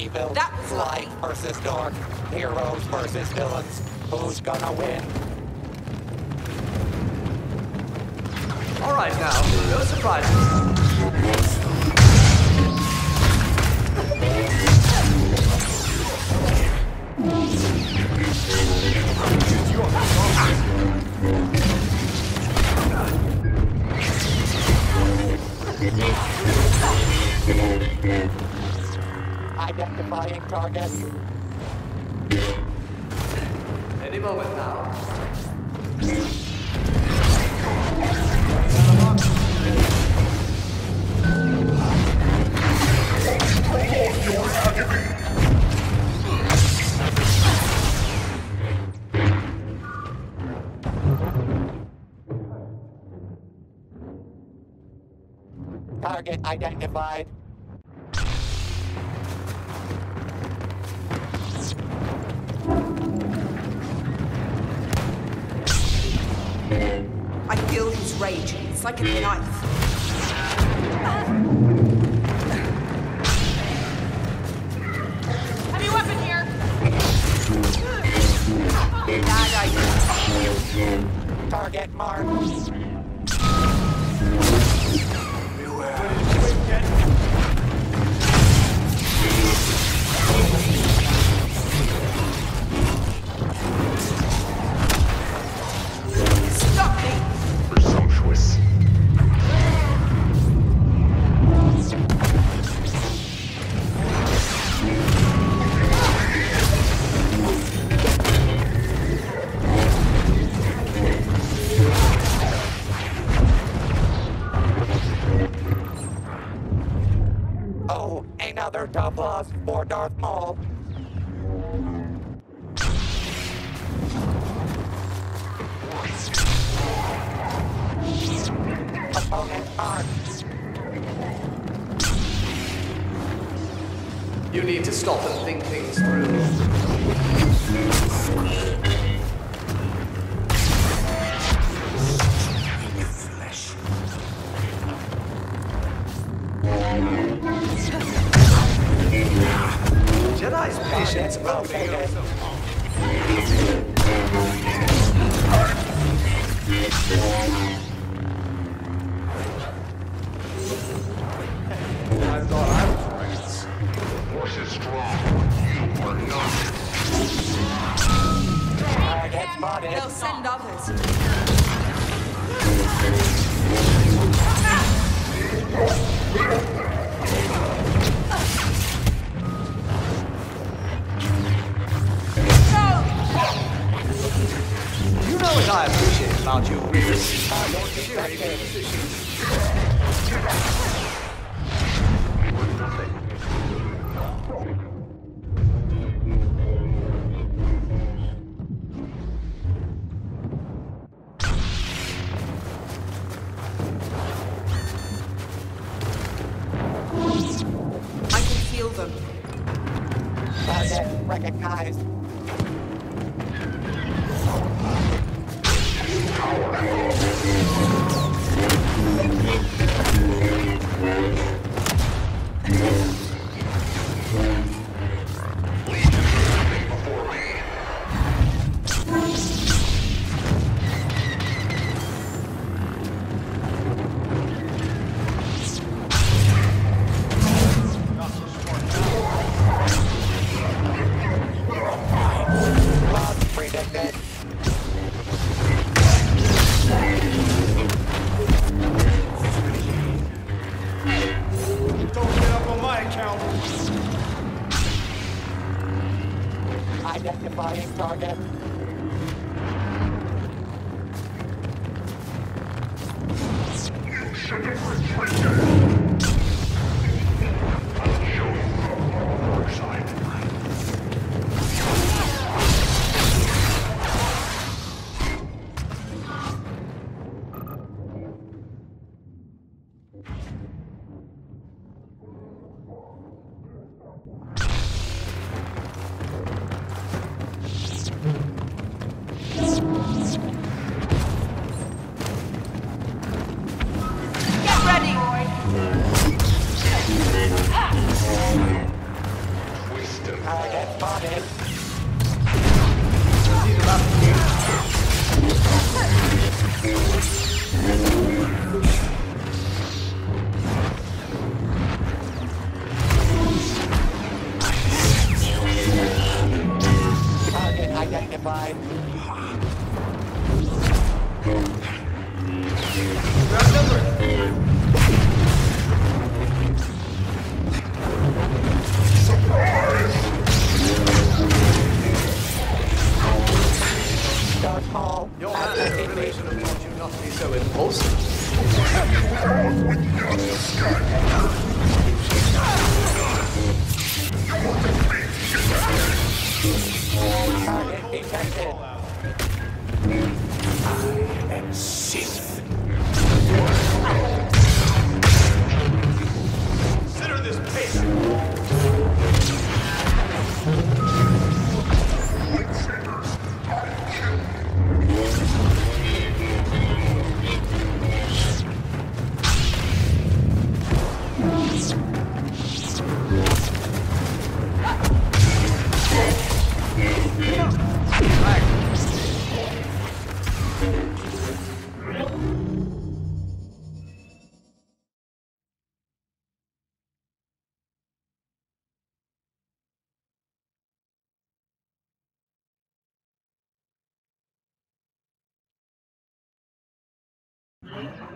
evil. That was light versus dark. Heroes versus villains. Who's gonna win? All right now, no surprises. Identifying target. Any moment now. Target identified. Feel rage. It's like a knife. Heavy weapon here. Bad idea. Target marked. Stop tough loss for Darth Maul. Opponent marked. You need to stop and think things through. Patience I thought I was. Force is strong. You are not. They'll send others. I can feel them. Recognized. Identifying target. Get ready! Spotted. He's about to shoot. Target to be so impulsive. Target detected. You.